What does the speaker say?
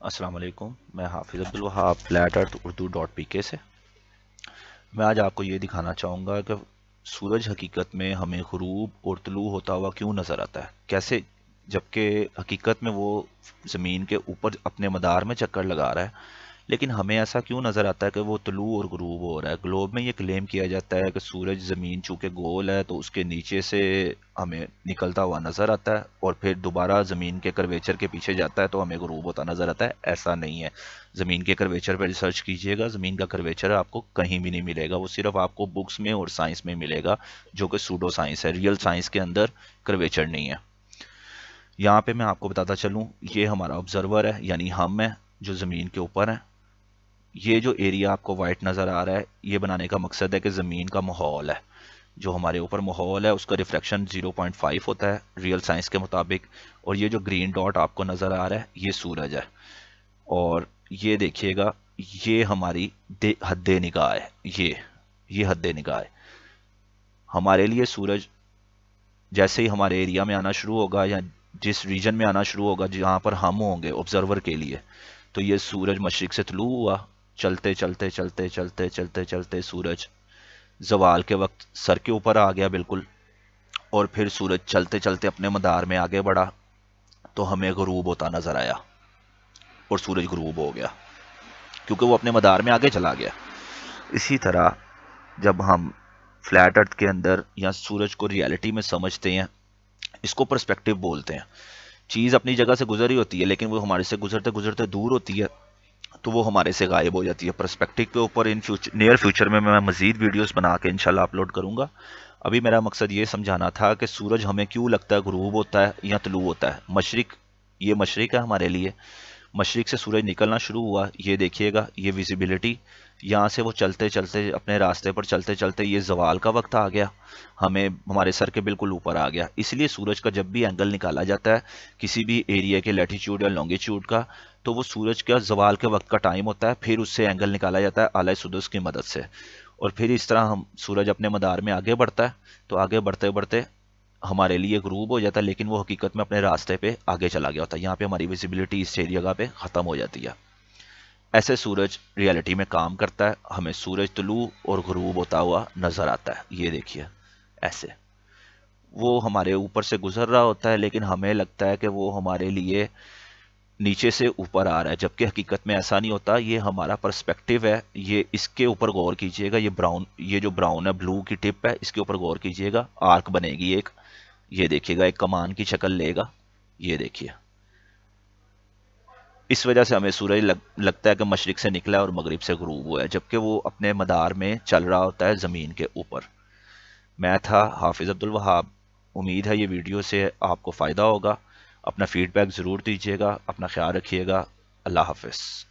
السلام علیکم، میں Hafiz Abdulwahab flat earth Urdu dot P K سے۔ میں آج آپ کو یہ دکھانا چاہوں گا کہ سورج حقیقت میں ہمیں غروب اور طلوع ہوتا ہوا کیوں نظر آتا ہے؟ کیسے؟ جبکہ حقیقت میں وہ زمین کے اوپر اپنے مدار میں چکر لگا رہا ہے۔ لیکن ہمیں ایسا کیوں نظر آتا ہے کہ وہ طلوع اور غروب ہو رہا ہے؟ گلوب میں یہ کلیم کیا جاتا ہے کہ سورج زمین چونکہ گول ہے تو اس کے نیچے سے ہمیں نکلتا ہوا نظر آتا ہے اور پھر دوبارہ زمین کے کرویچر کے پیچھے جاتا ہے تو ہمیں غروب ہوتا نظر آتا ہے، ایسا نہیں ہے۔ زمین کے کرویچر پہ ریسرچ کیجیے گا، زمین کا کرویچر آپ کو کہیں بھی نہیں ملے گا، وہ صرف آپ کو بکس میں اور سائنس میں ملے گا، جو کہ سوڈو سائنس ہے، ریئل سائنس کے اندر کرویچر نہیں ہے۔ یہاں پہ میں آپ کو بتاتا چلوں، یہ ہمارا آبزرور ہے یعنی ہم ہیں جو زمین کے اوپر ہیں۔ یہ جو ایریا آپ کو وائٹ نظر آ رہا ہے، یہ بنانے کا مقصد ہے کہ زمین کا ماحول ہے۔ جو ہمارے اوپر ماحول ہے، اس کا ریفریکشن 0.5 ہوتا ہے ریئل سائنس کے مطابق۔ اور یہ جو گرین ڈاٹ آپ کو نظر آ رہا ہے، یہ سورج ہے۔ اور یہ دیکھیے گا، یہ ہماری حد نگاہ ہے۔ یہ یہ حد نگاہ ہے۔ ہمارے لیے سورج جیسے ہی ہمارے ایریا میں آنا شروع ہوگا یا جس ریجن میں آنا شروع ہوگا جہاں پر ہم ہوں گے آبزرور کے لیے، تو یہ سورج مشرق سے طلوع ہوا۔ چلتے چلتے چلتے چلتے چلتے چلتے سورج زوال کے وقت سر کے اوپر آ گیا بالکل، اور پھر سورج چلتے چلتے اپنے مدار میں آگے بڑھا تو ہمیں غروب ہوتا نظر آیا، اور سورج غروب ہو گیا، کیونکہ وہ اپنے مدار میں آگے چلا گیا۔ اسی طرح جب ہم فلیٹ ارتھ کے اندر یا سورج کو ریالٹی میں سمجھتے ہیں، اس کو پرسپیکٹو بولتے ہیں۔ چیز اپنی جگہ سے گزر ہی ہوتی ہے، لیکن وہ ہمارے سے گزرتے گزرتے دور ہوتی ہے۔ تو وہ ہمارے سے غائب ہو جاتی ہے پرسپیکٹو کے اوپر. ان فیوچر نیئر فیوچر میں میں مزید ویڈیوز بنا کے انشاءاللہ اپلوڈ کروں گا. ابھی میرا مقصد یہ سمجھانا تھا کہ سورج ہمیں کیوں لگتا ہے غروب ہوتا ہے یا طلوع ہوتا ہے؟ مشرق، یہ مشرق ہے ہمارے لیے. مشرق سے سورج نکلنا شروع ہوا، یہ دیکھیے گا، یہ ویزیبلٹی یہاں سے وہ چلتے چلتے اپنے راستے پر چلتے چلتے یہ زوال کا وقت آ گیا۔ ہمیں، ہمارے سر کے بالکل اوپر آ گیا۔ اس لیے سورج کا جب بھی اینگل نکالا جاتا ہے کسی بھی ایریا کے لیٹیچیوڈ یا لانگیچیوڈ کا، تو وہ سورج کا زوال کے وقت کا ٹائم ہوتا ہے، پھر اس سے اینگل نکالا جاتا ہے اعلی سدس کی مدد سے۔ اور پھر اس طرح ہم، سورج اپنے مدار میں آگے بڑھتا ہے، تو آگے بڑھتے بڑھتے ہمارے لیے غروب ہو جاتا ہے، لیکن وہ حقیقت میں اپنے راستے پہ آگے چلا گیا ہوتا ہے۔ یہاں پہ ہماری ویزیبلٹی اس جگہ پہ ختم ہو جاتی ہے۔ ایسے سورج ریالٹی میں کام کرتا ہے، ہمیں سورج طلوع اور غروب ہوتا ہوا نظر آتا ہے۔ یہ دیکھیے، ایسے۔ وہ ہمارے اوپر سے گزر رہا ہوتا ہے، لیکن ہمیں لگتا ہے کہ وہ ہمارے لیے نیچے سے اوپر آ رہا ہے۔ جبکہ حقیقت میں ایسا نہیں ہوتا، یہ ہمارا پرسپیکٹو ہے۔ یہ اس کے اوپر غور کیجیے گا۔ یہ براؤن یہ جو براؤن ہے بلو کی ٹپ ہے، اس کے اوپر غور کیجیے گا۔ آرک بنے گی ایک۔ یہ دیکھیے گا، ایک کمان کی شکل لے گا۔ یہ دیکھیے۔ اس وجہ سے ہمیں سورج لگ، لگتا ہے کہ مشرق سے نکلا ہے اور مغرب سے غروب ہوا ہے، جبکہ وہ اپنے مدار میں چل رہا ہوتا ہے زمین کے اوپر۔ میں تھا حافظ عبدالوہاب۔ امید ہے یہ ویڈیو سے آپ کو فائدہ ہوگا۔ اپنا فیڈ بیک ضرور دیجیے گا اپنا خیال رکھیے گا۔ اللہ حافظ۔